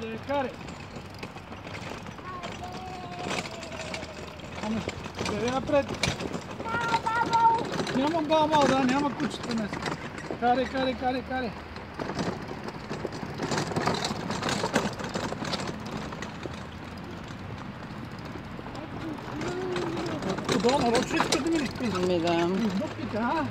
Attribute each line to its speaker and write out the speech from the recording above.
Speaker 1: Хайде, карай! Хайде! Хайде напред! Няма бао-бао, да, няма кучета днес. Карай, карай, карай, карай! Подобно, рочно искате да ми ли спи?
Speaker 2: Ами да.
Speaker 1: Избухките, а?